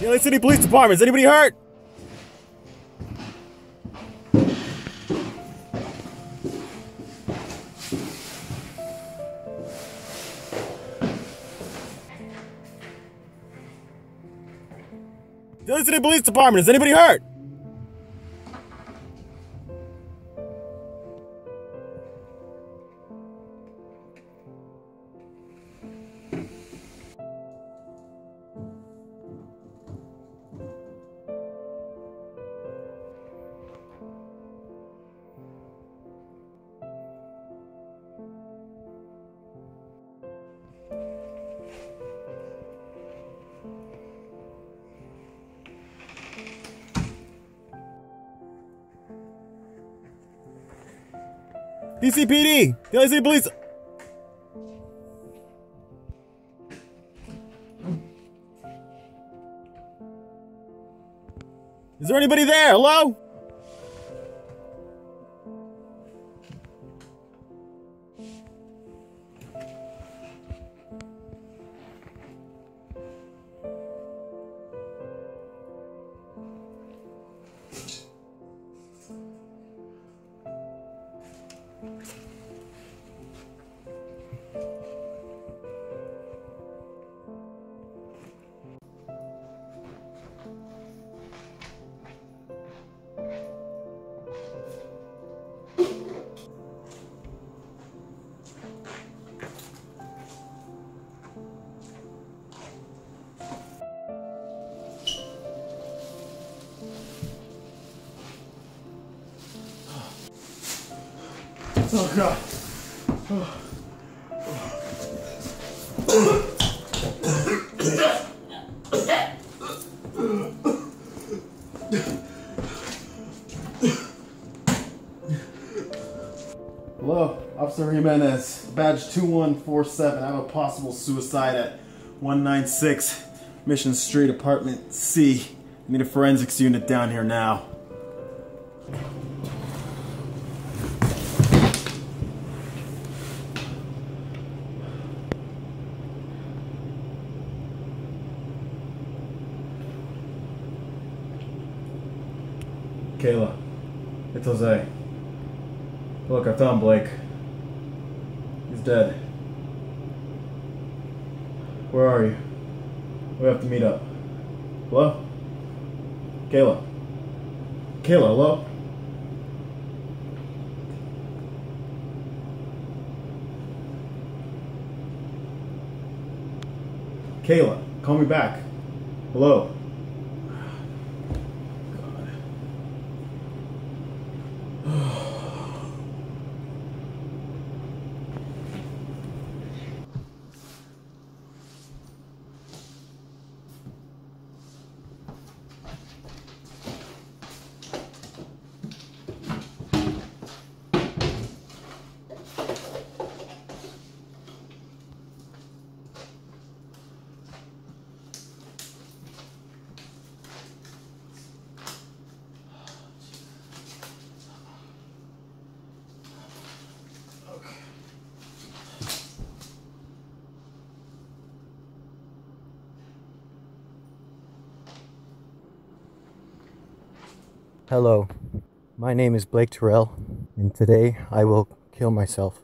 The LA City Police Department. Is anybody hurt? The LA City Police Department. Is anybody hurt? DCPD! City Police. Is there anybody there? Hello? Oh god. Hello, Officer Jimenez, badge 2147. I have a possible suicide at 196 Mission Street, Apartment C. I need a forensics unit down here now. Kayla, it's Jose. Look, I found Blake. He's dead. Where are you? We have to meet up. Hello? Kayla. Kayla, hello? Kayla, call me back. Hello? Hello, my name is Blake Terrell, and today I will kill myself.